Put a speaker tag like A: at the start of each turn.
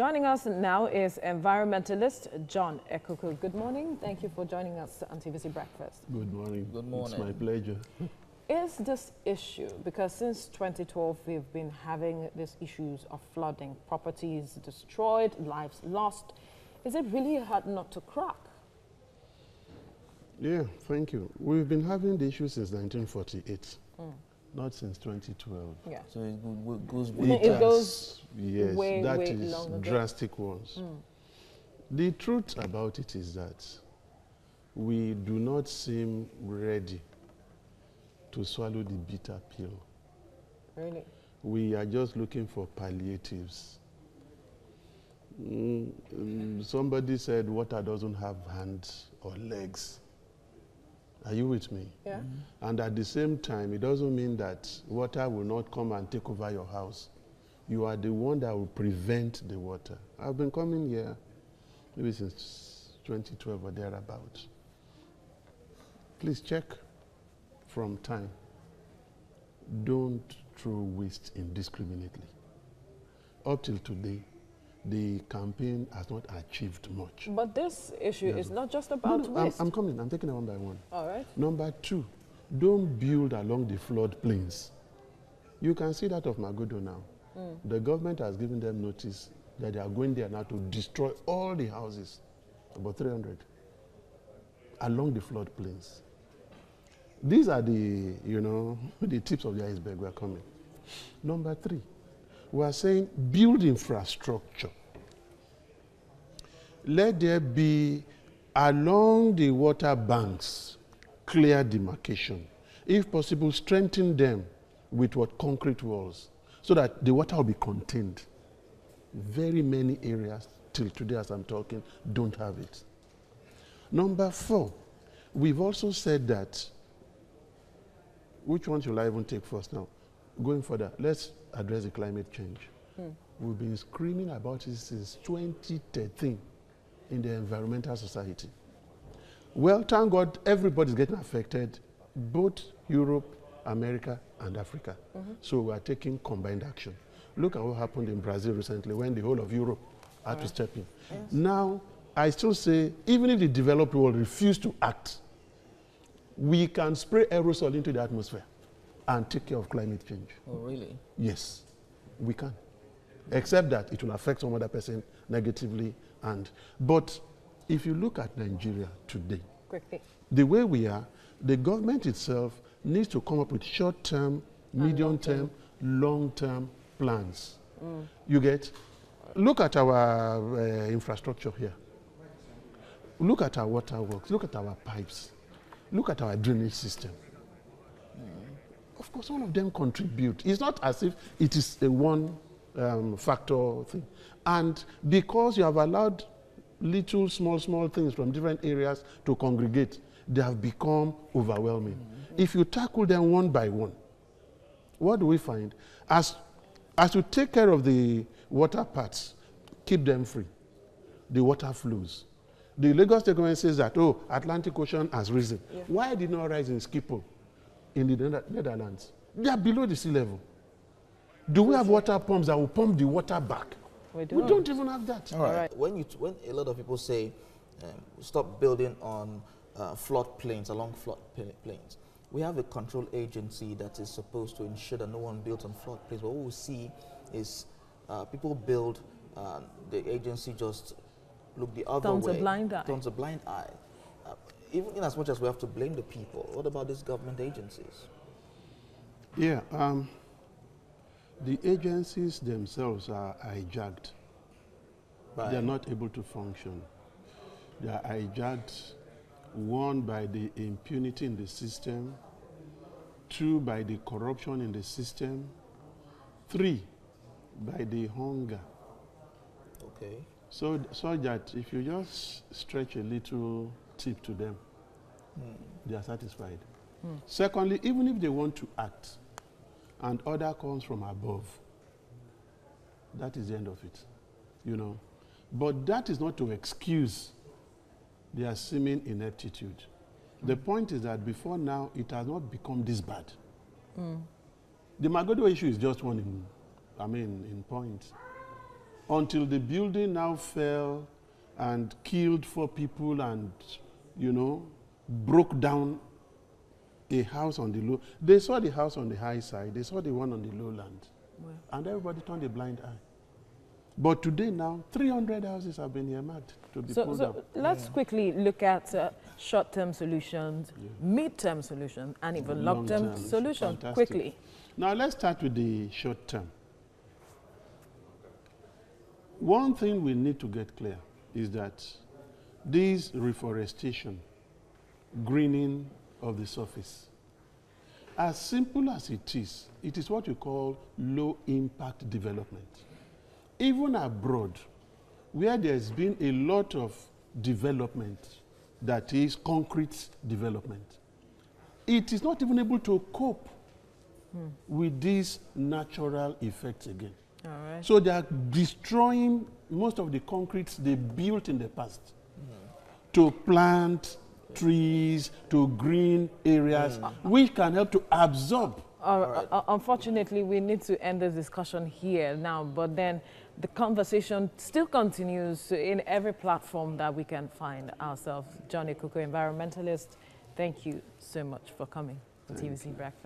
A: Joining us now is environmentalist John Ekuku. Good morning. Thank you for joining us on TVC Breakfast.
B: Good morning.
C: Good morning.
B: It's my pleasure.
A: Is this issue, because since 2012 we've been having these issues of flooding, properties destroyed, lives lost, is it really hard not to crack?
B: Yeah, thank you. We've been having the issue since 1948, hmm. Not since 2012.
A: Yeah.
C: So it go- go- goes
A: It
C: way
A: It
C: back.
A: goes
B: yes,
A: way,
B: that
A: way
B: is
A: long
B: drastic ones. The truth about it is that we do not seem ready to swallow the bitter pill.
A: Really?
B: We are just looking for palliatives. Mm, mm, somebody said water doesn't have hands or legs. Are you with me?
A: Yeah. Mm-hmm.
B: And at the same time, it doesn't mean that water will not come and take over your house. You are the one that will prevent the water. I've been coming here maybe since 2012 or thereabout. Please check from time. Don't throw waste indiscriminately. Up till today, the campaign has not achieved much.
A: But this issue
B: Yes.
A: is not just
B: No,
A: about
B: no, I'm,
A: waste.
B: I'm coming. I'm taking it one by one.
A: All right.
B: Number two, don't build along the flood plains. You can see that of Magodo now. Hmm. The government has given them notice that they are going there now to destroy all the houses, about 300, along the flood plains. These are the, you know, the tips of the iceberg we are coming. Number three, we are saying build infrastructure. Let there be along the water banks clear demarcation. If possible, strengthen them with what concrete walls so that the water will be contained. Very many areas till today as I'm talking don't have it. Number four, we've also said that which one should I even take first now? Going further, let's address the climate change. Hmm. We've been screaming about it since 2013 in the environmental society. Well, thank God everybody's getting affected, both Europe, America, and Africa. Mm-hmm. So we are taking combined action. Look at what happened in Brazil recently when the whole of Europe had to step in. Now, I still say, even if the developed world refuse to act, we can spray aerosol into the atmosphere and take care of climate change.
C: Oh, really?
B: Yes, we can. Except that it will affect some other person negatively. And but if you look at Nigeria today,
A: Quickly.
B: the way we are, the government itself needs to come up with short-term, medium-term, long-term plans. You get? Look at our uh, infrastructure here. Look at our water works. Look at our pipes. Look at our drainage system. Of course, all of them contribute. It's not as if it is a one um, factor thing. And because you have allowed little, small, small things from different areas to congregate, they have become overwhelming. If you tackle them one by one, what do we find? As, as you take care of the water parts, keep them free, the water flows. The Lagos government says that, oh, Atlantic Ocean has risen.
A: Yeah.
B: Why did not rise in Schiphol in the Netherlands? They are below the sea level. Do we have water pumps that will pump the water back?
A: We
B: We
A: don't.
B: don't even have that.
C: All right.
A: right.
C: When you when a lot of people say um, stop building on uh, flood plains along flood pla- plains, we have a control agency that is supposed to ensure that no one builds on flood plains. But what we see is uh, people build, uh, the agency just look the other
A: Turns a blind eye.
C: Turns a blind eye. Even in as much as we have to blame the people, what about these government agencies?
B: Yeah, um, the agencies themselves are hijacked. They are not able to function. They are hijacked, one, by the impunity in the system, two, by the corruption in the system, three, by the hunger.
C: Okay.
B: So, so that if you just stretch a little tip to them, hmm. they are satisfied. Hmm. Secondly, even if they want to act and order comes from above, that is the end of it, you know. But that is not to excuse their seeming ineptitude. The hmm. point is that before now, it has not become this bad. The Magodo issue is just one in, I mean, in point. until the building now fell and killed four people and, you know, broke down a house on the low. They saw the house on the high side, they saw the one on the lowland,
A: Well,
B: and everybody turned a blind eye. But today now, 300 houses have been earmarked to be
A: So,
B: pulled
A: so
B: down.
A: let's quickly look at uh, short-term solutions,
B: Yeah.
A: mid-term solutions, and even long-term
B: Long-term.
A: solutions. Quickly.
B: Now let's start with the short term. One thing we need to get clear is that this reforestation, greening of the surface, as simple as it is, it is what you call low impact development. Even abroad, where there's been a lot of development that is concrete development, it is not even able to cope hmm. with these natural effects again.
A: All right.
B: So they are destroying most of the concretes they built in the past to plant trees, to green areas, which can help to absorb.
A: Uh, uh, unfortunately, we need to end this discussion here now, but then the conversation still continues in every platform that we can find ourselves. Johnny Kuko, environmentalist, thank you so much for coming to TVC Breakfast.